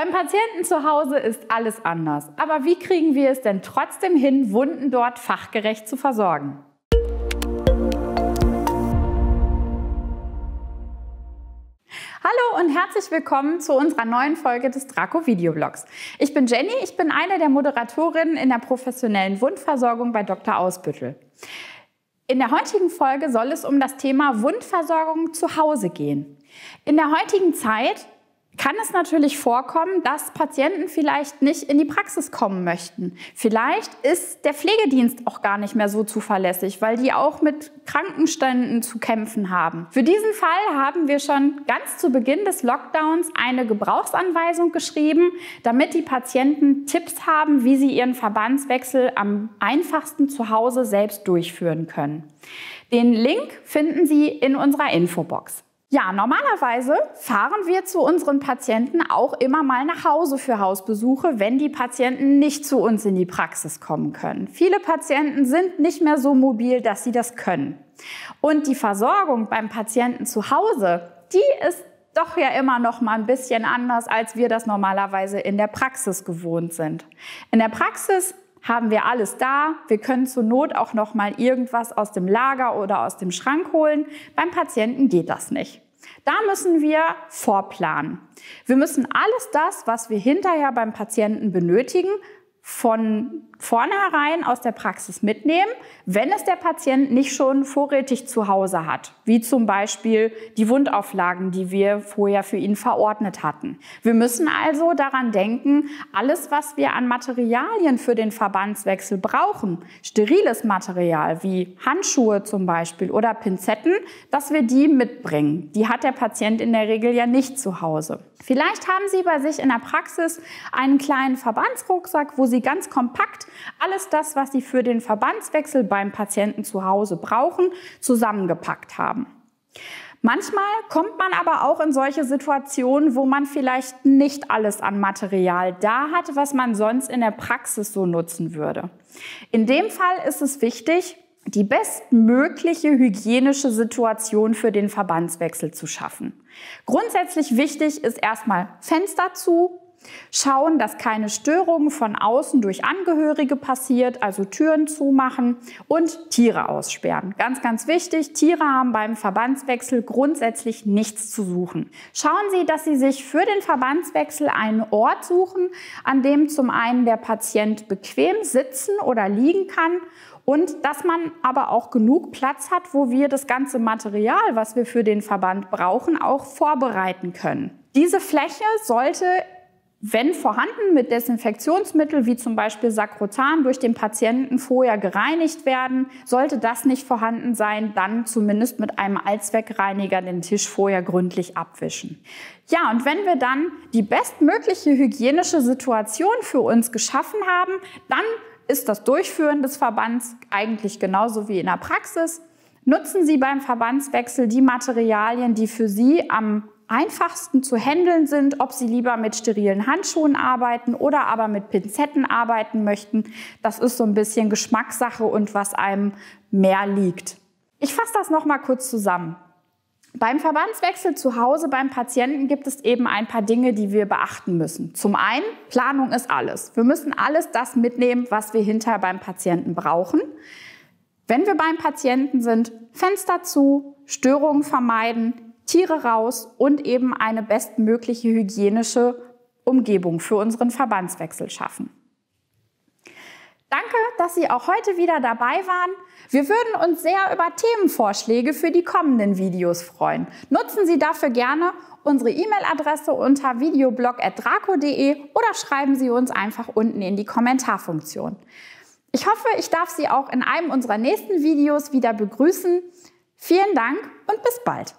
Beim Patienten zu Hause ist alles anders. Aber wie kriegen wir es denn trotzdem hin, Wunden dort fachgerecht zu versorgen? Hallo und herzlich willkommen zu unserer neuen Folge des Draco Videoblogs. Ich bin Jenny, ich bin eine der Moderatorinnen in der professionellen Wundversorgung bei Dr. Ausbüttel. In der heutigen Folge soll es um das Thema Wundversorgung zu Hause gehen. In der heutigen Zeit kann es natürlich vorkommen, dass Patienten vielleicht nicht in die Praxis kommen möchten. Vielleicht ist der Pflegedienst auch gar nicht mehr so zuverlässig, weil die auch mit Krankenständen zu kämpfen haben. Für diesen Fall haben wir schon ganz zu Beginn des Lockdowns eine Gebrauchsanweisung geschrieben, damit die Patienten Tipps haben, wie sie ihren Verbandswechsel am einfachsten zu Hause selbst durchführen können. Den Link finden Sie in unserer Infobox. Ja, normalerweise fahren wir zu unseren Patienten auch immer mal nach Hause für Hausbesuche, wenn die Patienten nicht zu uns in die Praxis kommen können. Viele Patienten sind nicht mehr so mobil, dass sie das können. Und die Versorgung beim Patienten zu Hause, die ist doch ja immer noch mal ein bisschen anders, als wir das normalerweise in der Praxis gewohnt sind. In der Praxis haben wir alles da. Wir können zur Not auch noch mal irgendwas aus dem Lager oder aus dem Schrank holen. Beim Patienten geht das nicht. Da müssen wir vorplanen. Wir müssen alles das, was wir hinterher beim Patienten benötigen, von vornherein aus der Praxis mitnehmen, wenn es der Patient nicht schon vorrätig zu Hause hat, wie zum Beispiel die Wundauflagen, die wir vorher für ihn verordnet hatten. Wir müssen also daran denken, alles, was wir an Materialien für den Verbandswechsel brauchen, steriles Material wie Handschuhe zum Beispiel oder Pinzetten, dass wir die mitbringen. Die hat der Patient in der Regel ja nicht zu Hause. Vielleicht haben Sie bei sich in der Praxis einen kleinen Verbandsrucksack, wo Sie ganz kompakt alles das, was Sie für den Verbandswechsel beim Patienten zu Hause brauchen, zusammengepackt haben. Manchmal kommt man aber auch in solche Situationen, wo man vielleicht nicht alles an Material da hat, was man sonst in der Praxis so nutzen würde. In dem Fall ist es wichtig, die bestmögliche hygienische Situation für den Verbandswechsel zu schaffen. Grundsätzlich wichtig ist erstmal Fenster zu, Schauen, dass keine Störungen von außen durch Angehörige passiert, also Türen zumachen und Tiere aussperren. Ganz, ganz wichtig, Tiere haben beim Verbandswechsel grundsätzlich nichts zu suchen. Schauen Sie, dass Sie sich für den Verbandswechsel einen Ort suchen, an dem zum einen der Patient bequem sitzen oder liegen kann und dass man aber auch genug Platz hat, wo wir das ganze Material, was wir für den Verband brauchen, auch vorbereiten können. Diese Fläche sollte wenn vorhanden, mit Desinfektionsmittel wie zum Beispiel Sakrotan durch den Patienten vorher gereinigt werden. Sollte das nicht vorhanden sein, dann zumindest mit einem Allzweckreiniger den Tisch vorher gründlich abwischen. Ja, und wenn wir dann die bestmögliche hygienische Situation für uns geschaffen haben, dann ist das Durchführen des Verbands eigentlich genauso wie in der Praxis. Nutzen Sie beim Verbandswechsel die Materialien, die für Sie am einfachsten zu handeln sind, ob Sie lieber mit sterilen Handschuhen arbeiten oder aber mit Pinzetten arbeiten möchten. Das ist so ein bisschen Geschmackssache und was einem mehr liegt. Ich fasse das noch mal kurz zusammen. Beim Verbandswechsel zu Hause beim Patienten gibt es eben ein paar Dinge, die wir beachten müssen. Zum einen, Planung ist alles. Wir müssen alles das mitnehmen, was wir hinterher beim Patienten brauchen. Wenn wir beim Patienten sind, Fenster zu, Störungen vermeiden, Tiere raus und eben eine bestmögliche hygienische Umgebung für unseren Verbandswechsel schaffen. Danke, dass Sie auch heute wieder dabei waren. Wir würden uns sehr über Themenvorschläge für die kommenden Videos freuen. Nutzen Sie dafür gerne unsere E-Mail-Adresse unter videoblog.draco.de oder schreiben Sie uns einfach unten in die Kommentarfunktion. Ich hoffe, ich darf Sie auch in einem unserer nächsten Videos wieder begrüßen. Vielen Dank und bis bald.